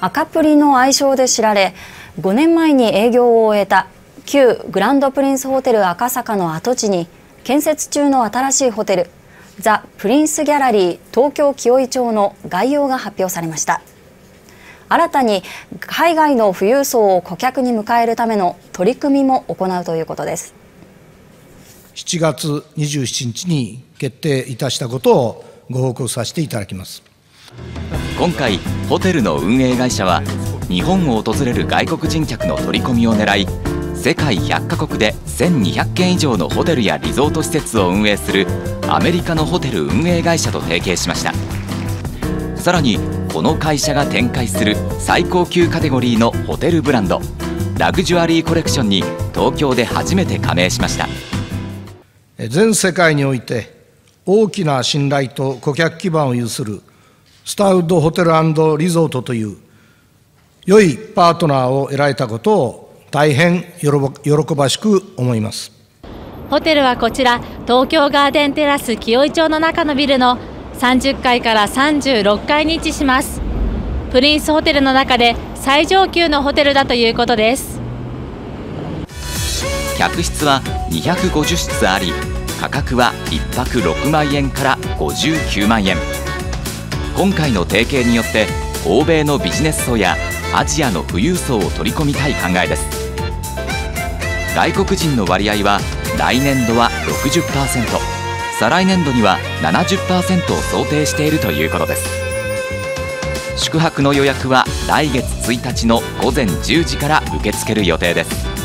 赤プリの愛称で知られ5年前に営業を終えた旧グランドプリンスホテル赤坂の跡地に建設中の新しいホテルザ・プリンスギャラリー東京清井町の概要が発表されました。新たに海外の富裕層を顧客に迎えるための取り組みも行うということです。7月27日に決定いたしたことをご報告させていただきます。今回ホテルの運営会社は日本を訪れる外国人客の取り込みを狙い世界100カ国で1200件以上のホテルやリゾート施設を運営するアメリカのホテル運営会社と提携しました。さらにこの会社が展開する最高級カテゴリーのホテルブランドラグジュアリーコレクションに東京で初めて加盟しました。全世界において大きな信頼と顧客基盤を有するスタウドホテルリゾートという良いパートナーを得られたことを大変喜ばしく思います。ホテルはこちら東京ガーデンテラス清井町の中のビルの30階から36階に位置します。プリンスホテルの中で最上級のホテルだということです。客室は250室あり価格は1泊6万円から59万円今回の提携によって欧米のビジネス層やアジアの富裕層を取り込みたい考えです。外国人の割合は来年度は60%再来年度には70%を想定しているということです。宿泊の予約は来月1日の午前10時から受け付ける予定です。